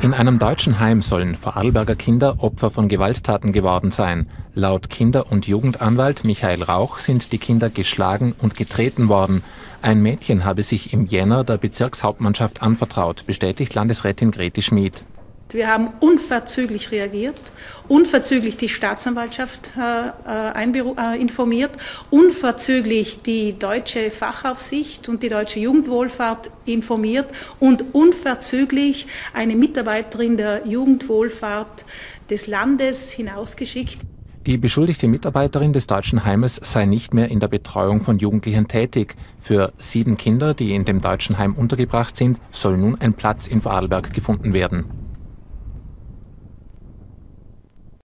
In einem deutschen Heim sollen Vorarlberger Kinder Opfer von Gewalttaten geworden sein. Laut Kinder- und Jugendanwalt Michael Rauch sind die Kinder geschlagen und getreten worden. Ein Mädchen habe sich im Jänner der Bezirkshauptmannschaft anvertraut, bestätigt Landesrätin Grete Schmid. Wir haben unverzüglich reagiert, unverzüglich die Staatsanwaltschaft äh, äh, informiert, unverzüglich die deutsche Fachaufsicht und die deutsche Jugendwohlfahrt informiert und unverzüglich eine Mitarbeiterin der Jugendwohlfahrt des Landes hinausgeschickt. Die beschuldigte Mitarbeiterin des deutschen Heimes sei nicht mehr in der Betreuung von Jugendlichen tätig. Für sieben Kinder, die in dem deutschen Heim untergebracht sind, soll nun ein Platz in Vorarlberg gefunden werden.